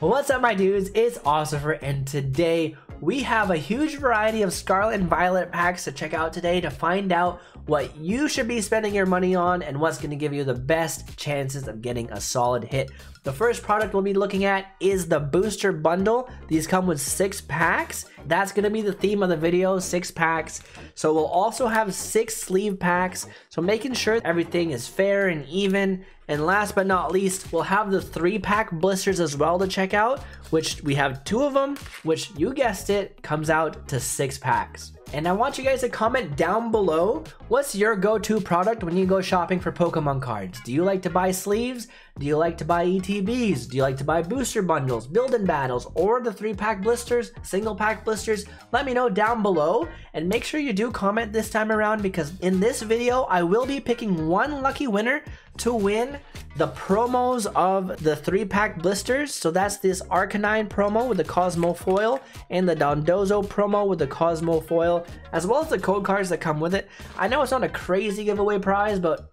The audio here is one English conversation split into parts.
What's up my dudes, it's Occifer and today we have a huge variety of Scarlet and Violet packs to check out today to find out what you should be spending your money on and what's going to give you the best chances of getting a solid hit. The first product we'll be looking at is the booster bundle. These come with six packs. That's going to be the theme of the video, six packs. So we'll also have six sleeve packs. So making sure everything is fair and even. And last but not least, we'll have the three pack blisters as well to check out, which we have two of them, which you guessed it, comes out to six packs. And I want you guys to comment down below, what's your go-to product when you go shopping for Pokemon cards? Do you like to buy sleeves? Do you like to buy ETBs? Do you like to buy booster bundles, build-in battles, or the three-pack blisters, single-pack blisters? Let me know down below, and make sure you do comment this time around because in this video, I will be picking one lucky winner to win the promos of the three pack blisters. So that's this Arcanine promo with the Cosmo foil and the Dondozo promo with the Cosmo foil, as well as the code cards that come with it. I know it's not a crazy giveaway prize, but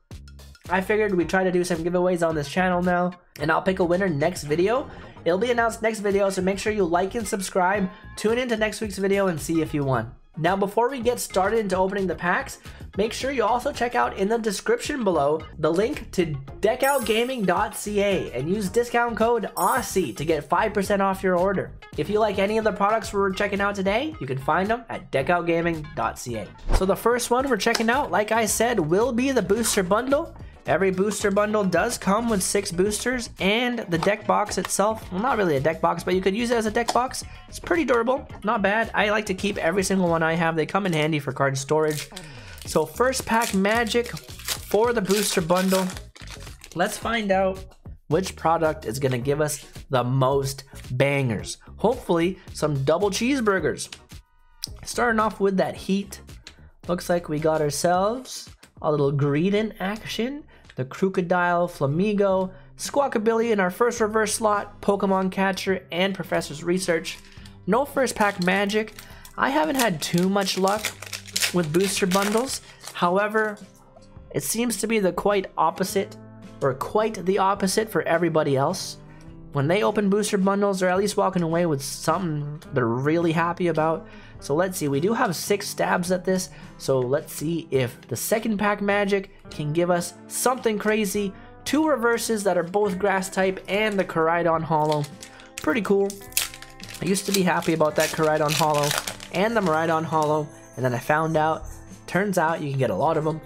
I figured we'd try to do some giveaways on this channel now, and I'll pick a winner next video. It'll be announced next video, so make sure you like and subscribe, tune into next week's video, and see if you won. Now before we get started into opening the packs, make sure you also check out in the description below the link to deckoutgaming.ca and use discount code OCCI to get 5% off your order. If you like any of the products we're checking out today, you can find them at deckoutgaming.ca. So the first one we're checking out, like I said, will be the booster bundle. Every booster bundle does come with six boosters and the deck box itself, well not really a deck box, but you could use it as a deck box. It's pretty durable, not bad. I like to keep every single one I have. They come in handy for card storage. So first pack magic for the booster bundle. Let's find out which product is gonna give us the most bangers. Hopefully some double cheeseburgers. Starting off with that heat. Looks like we got ourselves a little Greedent action the Crocodile, Flamigo, Squawkabilly in our first reverse slot, Pokemon Catcher, and Professor's Research. No first pack magic. I haven't had too much luck with booster bundles. However, it seems to be the quite opposite, or quite the opposite for everybody else. When they open booster bundles, they're at least walking away with something they're really happy about. So let's see, we do have six stabs at this, so let's see if the second pack magic can give us something crazy. Two reverses that are both grass type and the Koraidon Holo. Pretty cool. I used to be happy about that Koraidon Holo and the Miraidon Hollow. and then I found out, turns out you can get a lot of them,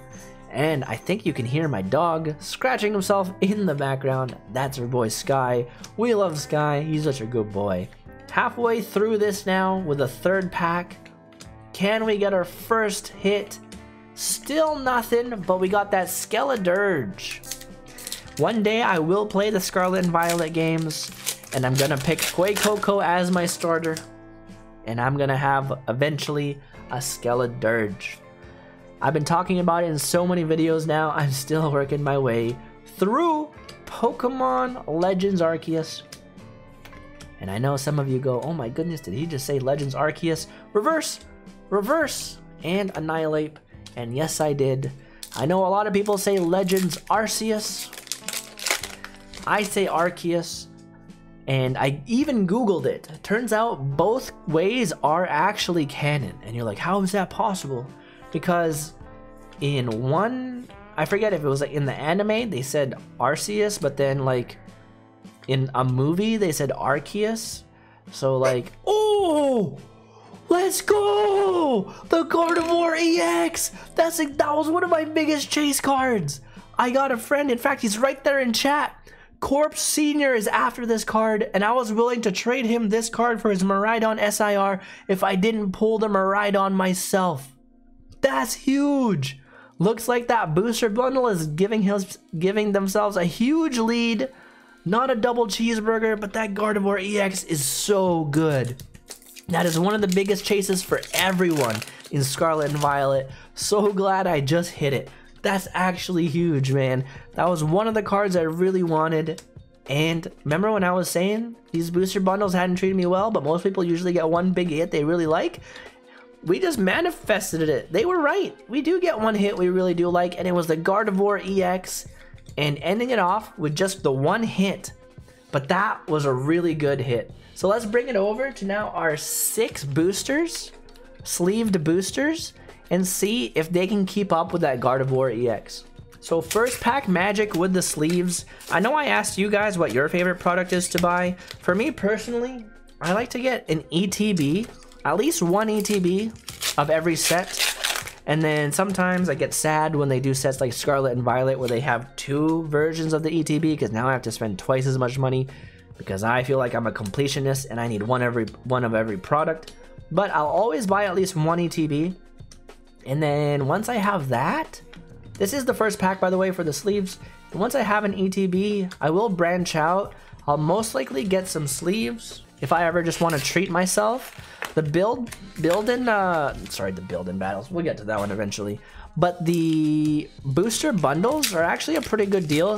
and I think you can hear my dog scratching himself in the background. That's our boy Sky. We love Sky, he's such a good boy. Halfway through this now with a third pack. Can we get our first hit? Still nothing, but we got that Skeledirge. One day I will play the Scarlet and Violet games, and I'm gonna pick Fuecoco as my starter, and I'm gonna have eventually a Skeledirge. I've been talking about it in so many videos now, I'm still working my way through Pokemon Legends Arceus. And I know some of you go, oh my goodness, did he just say Legends Arceus? Reverse, reverse, and Annihilape. And yes, I did. I know a lot of people say Legends Arceus. I say Arceus. And I even Googled it. Turns out both ways are actually canon. And you're like, how is that possible? Because in one, I forget if it was like in the anime, they said Arceus, but then like in a movie they said Arceus. So like, oh, let's go! The Gardevoir EX. That's like, that was one of my biggest chase cards. I got a friend. In fact, he's right there in chat. Corpse Senior is after this card, and I was willing to trade him this card for his Miraidon SIR if I didn't pull the Miraidon myself. That's huge. Looks like that booster bundle is giving his giving themselves a huge lead not a double cheeseburger, but that Gardevoir EX is so good. That is one of the biggest chases for everyone in Scarlet and Violet. So glad I just hit it. That's actually huge, man. That was one of the cards I really wanted. And remember when I was saying these booster bundles hadn't treated me well, but most people usually get one big hit they really like? We just manifested it. They were right. We do get one hit we really do like, and it was the Gardevoir EX and ending it off with just the one hit but that was a really good hit. So let's bring it over to now our six boosters, sleeved boosters, and see if they can keep up with that Gardevoir EX. So first pack magic with the sleeves. I know I asked you guys what your favorite product is to buy. For me personally, I like to get an ETB, at least one ETB of every set. And then sometimes I get sad when they do sets like Scarlet and Violet where they have two versions of the ETB because now I have to spend twice as much money because I feel like I'm a completionist and I need one every one of every product. But I'll always buy at least one ETB. And then once I have that, this is the first pack, by the way, for the sleeves. And once I have an ETB, I will branch out. I'll most likely get some sleeves if I ever just want to treat myself. The build, build in, uh, sorry, the build in battles. We'll get to that one eventually. But the booster bundles are actually a pretty good deal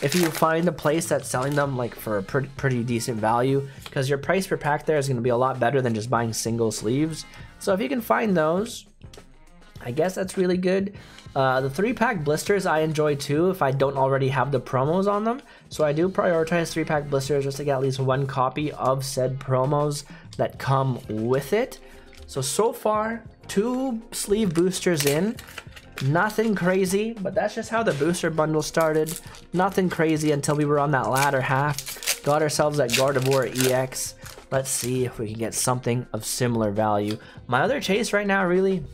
if you find a place that's selling them like for a pretty, pretty decent value because your price per pack there is going to be a lot better than just buying single sleeves. So if you can find those, I guess that's really good. Uh, the three pack blisters I enjoy too if I don't already have the promos on them. So I do prioritize three pack blisters just to get at least one copy of said promos that come with it. So, so far, two sleeve boosters in. Nothing crazy, but that's just how the booster bundle started. Nothing crazy until we were on that latter half. Got ourselves that Gardevoir EX. Let's see if we can get something of similar value. My other chase right now really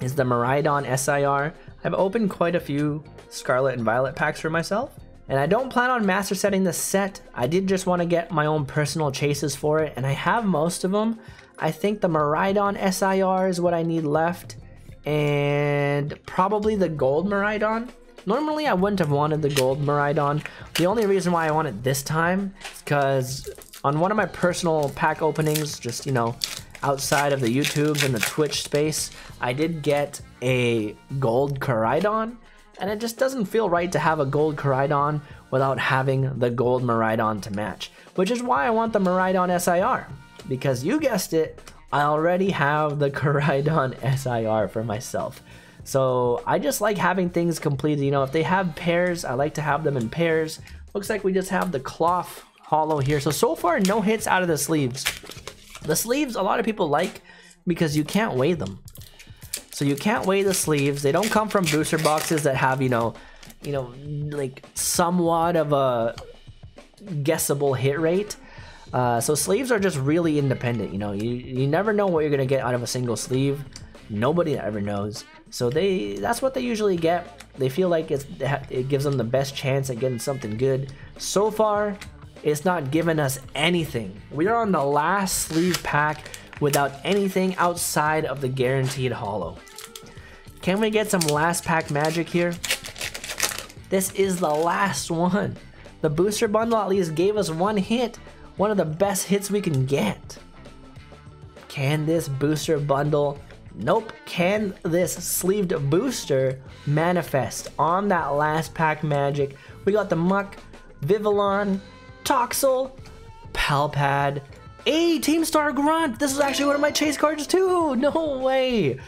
is the Miraidon SIR. I've opened quite a few Scarlet and Violet packs for myself. And I don't plan on master setting the set. I did just want to get my own personal chases for it, and I have most of them. I think the Miraidon SIR is what I need left, and probably the Gold Miraidon. Normally, I wouldn't have wanted the Gold Miraidon. The only reason why I want it this time is because on one of my personal pack openings, just, you know, outside of the YouTube and the Twitch space, I did get a gold Koraidon, and it just doesn't feel right to have a gold Koraidon without having the gold Miraidon to match, which is why I want the Miraidon SIR, because you guessed it, I already have the Koraidon SIR for myself. So I just like having things completed, you know, if they have pairs, I like to have them in pairs. Looks like we just have the Klawf holo here. So, so far, no hits out of the sleeves. The sleeves, a lot of people like because you can't weigh them. So you can't weigh the sleeves. They don't come from booster boxes that have, you know, you know, like somewhat of a guessable hit rate. Uh, so sleeves are just really independent. You know, you, you never know what you're gonna get out of a single sleeve. Nobody ever knows. So they that's what they usually get. They feel like it's, it gives them the best chance at getting something good. So far, it's not giving us anything. We are on the last sleeve pack without anything outside of the guaranteed holo. Can we get some last pack magic here? This is the last one. The booster bundle at least gave us one hit, one of the best hits we can get. Can this booster bundle, nope, can this sleeved booster manifest on that last pack magic? We got the Muk, Vivillon, Toxel, Palpad, a Team Star Grunt. This is actually one of my chase cards too. No way.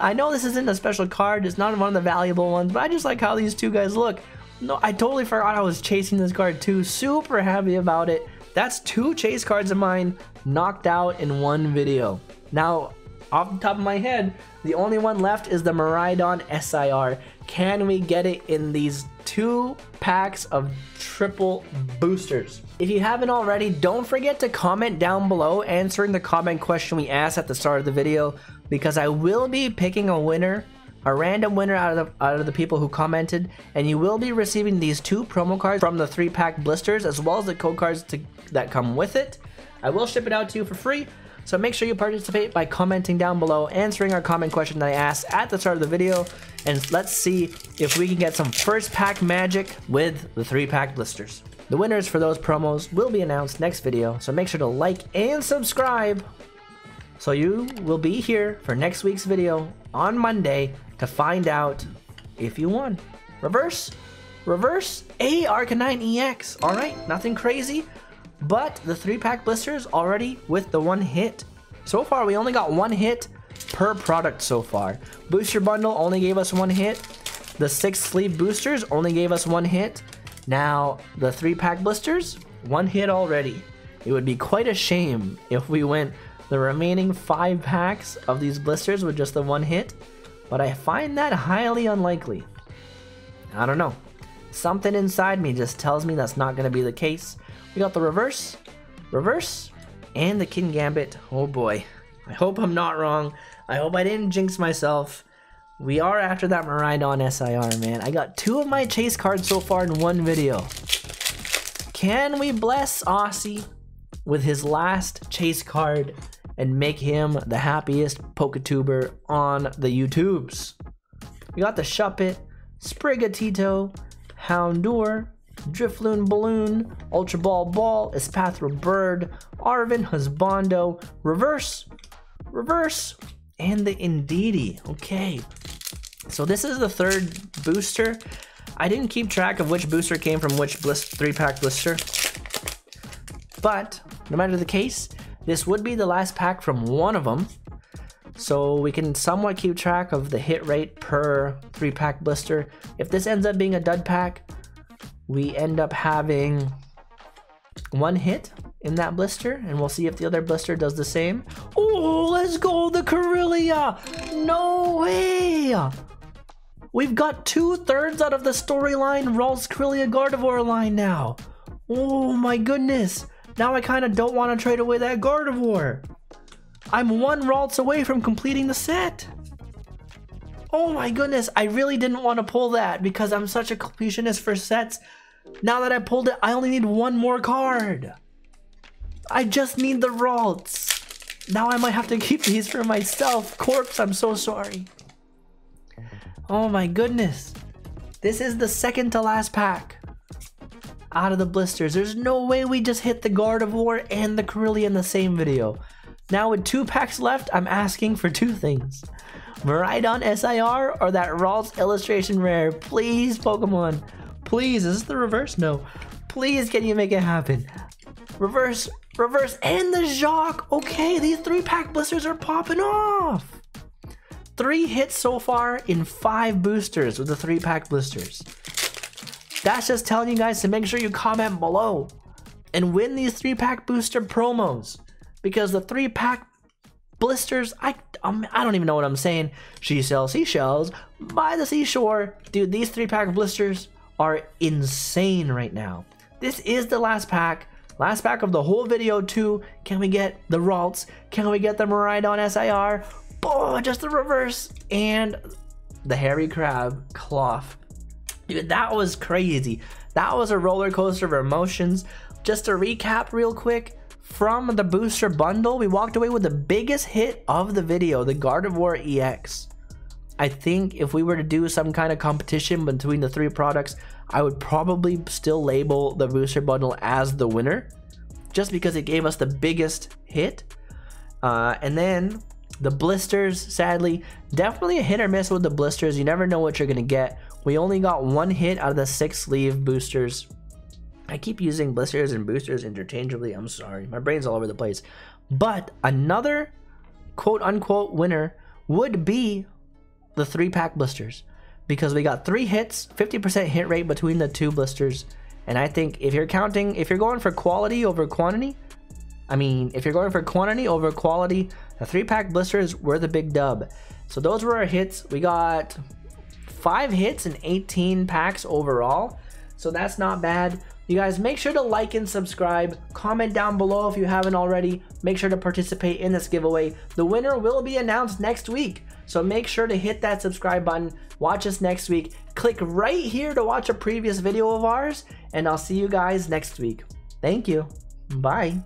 I know this isn't a special card. It's not one of the valuable ones, but I just like how these two guys look. No, I totally forgot I was chasing this card too. Super happy about it. That's two chase cards of mine knocked out in one video. Now, off the top of my head, the only one left is the Miraidon SIR. Can we get it in these two packs of triple boosters? If you haven't already, don't forget to comment down below answering the comment question we asked at the start of the video because I will be picking a winner a random winner out of the out of the people who commented, and you will be receiving these two promo cards from the three pack blisters as well as the code cards to, that come with it. I will ship it out to you for free, so make sure you participate by commenting down below, answering our comment question that I asked at the start of the video, and let's see if we can get some first pack magic with the three pack blisters. The winners for those promos will be announced next video, so make sure to like and subscribe so you will be here for next week's video on Monday to find out if you won. Reverse, reverse a Arcanine EX. All right, nothing crazy, but the three pack blisters already with the one hit. So far, we only got one hit per product so far. Booster bundle only gave us one hit. The six sleeve boosters only gave us one hit. Now, the three pack blisters one hit already. It would be quite a shame if we went the remaining five packs of these blisters with just the one hit, but I find that highly unlikely. I don't know. Something inside me just tells me that's not going to be the case. We got the reverse, reverse, and the Kingambit. Oh boy. I hope I'm not wrong. I hope I didn't jinx myself. We are after that Miraidon SIR, man. I got two of my chase cards so far in one video. Can we bless Occi with his last chase card and make him the happiest Poketuber on the YouTubes? We got the Shuppet, Sprigatito, Houndour, Drifloon Balloon, Ultra Ball Ball, Espathra Bird, Arven Husbando, Reverse, Reverse, and the Indeedee. Okay, so this is the third booster. I didn't keep track of which booster came from which three pack blister. But no matter the case, this would be the last pack from one of them. So we can somewhat keep track of the hit rate per three pack blister. If this ends up being a dud pack, we end up having one hit in that blister and we'll see if the other blister does the same. Oh, let's go the Kirlia! No way! We've got two thirds out of the storyline Ralts Kirlia Gardevoir line now. Oh my goodness. Now I kind of don't want to trade away that Gardevoir. I'm one Ralts away from completing the set. Oh my goodness, I really didn't want to pull that because I'm such a completionist for sets. Now that I pulled it, I only need one more card. I just need the Ralts. Now I might have to keep these for myself. Corpse, I'm so sorry. Oh my goodness. This is the second to last pack out of the blisters. There's no way we just hit the Gardevoir and the Kirlia in the same video. Now with two packs left, I'm asking for two things. Miraidon SIR or that Ralts illustration rare. Please, Pokemon. Please, is this the reverse? No. Please, can you make it happen? Reverse, reverse, and the Jacq. Okay, these three pack blisters are popping off. Three hits so far in five boosters with the three pack blisters. That's just telling you guys to make sure you comment below and win these three pack booster promos because the three pack blisters, I um, I don't even know what I'm saying. She sells seashells by the seashore. Dude, these three pack blisters are insane right now. This is the last pack. Last pack of the whole video too. Can we get the Ralts? Can we get the Miraidon SIR? Oh, just the reverse. And the Hairy Crab Klawf. Dude, that was crazy. That was a roller coaster of emotions. Just to recap real quick, from the booster bundle, we walked away with the biggest hit of the video, the Gardevoir EX. I think if we were to do some kind of competition between the three products, I would probably still label the booster bundle as the winner, just because it gave us the biggest hit. Uh, and then the blisters, sadly, definitely a hit or miss with the blisters. You never know what you're gonna get. We only got one hit out of the six sleeve boosters. I keep using blisters and boosters interchangeably. I'm sorry, my brain's all over the place. But another quote unquote winner would be the three pack blisters because we got three hits, 50% hit rate between the two blisters. And I think if you're counting, if you're going for quality over quantity, I mean, if you're going for quantity over quality, the three pack blisters were the big dub. So those were our hits. We got five hits and 18 packs overall. So that's not bad. You guys make sure to like and subscribe. Comment down below if you haven't already. Make sure to participate in this giveaway. The winner will be announced next week. So make sure to hit that subscribe button. Watch us next week. Click right here to watch a previous video of ours. And I'll see you guys next week. Thank you. Bye.